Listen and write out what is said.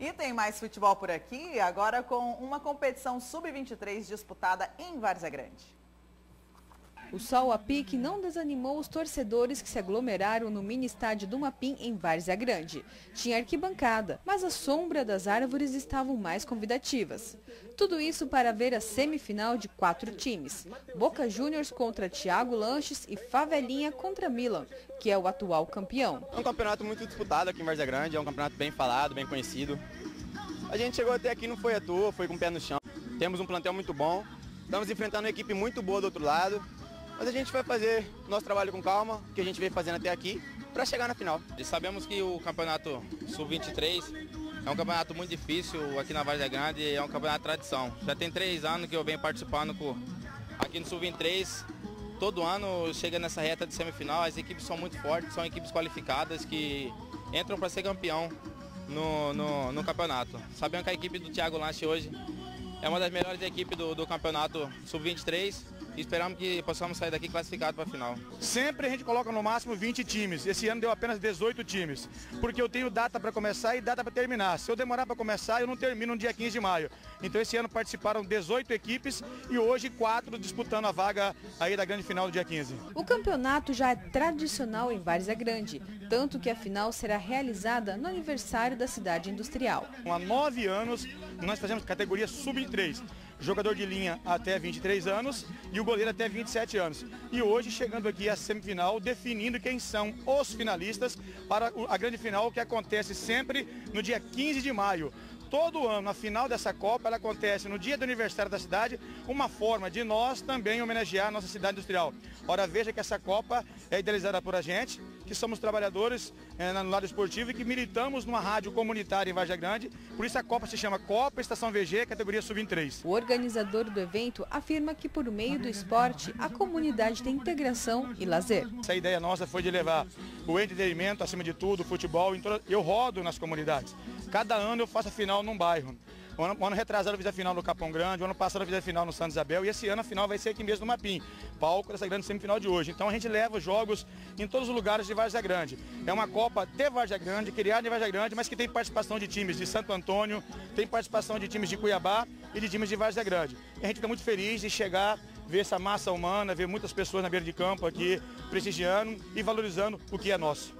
E tem mais futebol por aqui, agora com uma competição sub-23 disputada em Várzea Grande. O sol a pique não desanimou os torcedores que se aglomeraram no mini estádio do Mapim em Várzea Grande. Tinha arquibancada, mas a sombra das árvores estavam mais convidativas. Tudo isso para ver a semifinal de quatro times. Boca Juniors contra Thiago Lanches e Favelinha contra Milan, que é o atual campeão. É um campeonato muito disputado aqui em Várzea Grande, é um campeonato bem falado, bem conhecido. A gente chegou até aqui não foi à toa, foi com o pé no chão. Temos um plantel muito bom, estamos enfrentando uma equipe muito boa do outro lado. Mas a gente vai fazer nosso trabalho com calma, que a gente vem fazendo até aqui, para chegar na final. E sabemos que o campeonato Sub-23 é um campeonato muito difícil aqui na Várzea Grande, é um campeonato de tradição. Já tem três anos que eu venho participando com, aqui no Sub-23. Todo ano chega nessa reta de semifinal, as equipes são muito fortes, são equipes qualificadas que entram para ser campeão no, no, no, campeonato. Sabemos que a equipe do Thiago Lanche hoje é uma das melhores equipes do, do campeonato Sub-23 e esperamos que possamos sair daqui classificado para a final. Sempre a gente coloca no máximo 20 times. Esse ano deu apenas 18 times, porque eu tenho data para começar e data para terminar. Se eu demorar para começar, eu não termino no dia 15 de maio. Então esse ano participaram 18 equipes e hoje quatro disputando a vaga aí da grande final do dia 15. O campeonato já é tradicional em Várzea Grande, tanto que a final será realizada no aniversário da cidade industrial. Há nove anos nós fazemos categoria sub-3 jogador de linha até 23 anos e o goleiro até 27 anos. E hoje chegando aqui à semifinal, definindo quem são os finalistas para a grande final que acontece sempre no dia 15 de maio todo ano, a final dessa Copa, ela acontece no dia do aniversário da cidade, uma forma de nós também homenagear a nossa cidade industrial. Ora, veja que essa Copa é idealizada por a gente, que somos trabalhadores é, no lado esportivo e que militamos numa rádio comunitária em Varja Grande. Por isso a Copa se chama Copa Estação VG, categoria Sub-23. O organizador do evento afirma que por meio do esporte, a comunidade tem integração e lazer. Essa ideia nossa foi de levar o entretenimento, acima de tudo, o futebol. Eu rodo nas comunidades. Cada ano eu faço a final num bairro. O ano, o ano retrasado eu fiz a final no Capão Grande, o ano passado eu fiz a final no Santa Isabel e esse ano a final vai ser aqui mesmo no Mapim, palco dessa grande semifinal de hoje. Então a gente leva jogos em todos os lugares de Várzea Grande. É uma Copa de Várzea Grande, criada em Várzea Grande, mas que tem participação de times de Santo Antônio, tem participação de times de Cuiabá e de times de Várzea Grande. E a gente fica muito feliz de chegar, ver essa massa humana, ver muitas pessoas na beira de campo aqui prestigiando e valorizando o que é nosso.